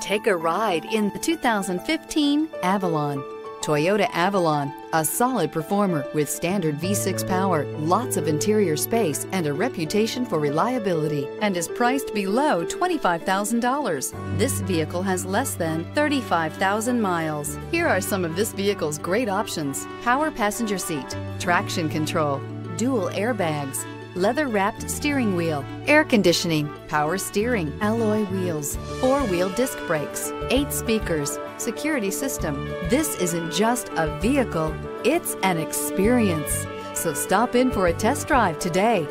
Take a ride in the 2015 Avalon. Toyota Avalon, a solid performer with standard V6 power, lots of interior space, and a reputation for reliability, and is priced below $25,000. This vehicle has less than 35,000 miles. Here are some of this vehicle's great options. Power passenger seat, traction control, dual airbags, leather wrapped steering wheel, air conditioning, power steering, alloy wheels, four wheel disc brakes, eight speakers, security system. This isn't just a vehicle, it's an experience. So stop in for a test drive today.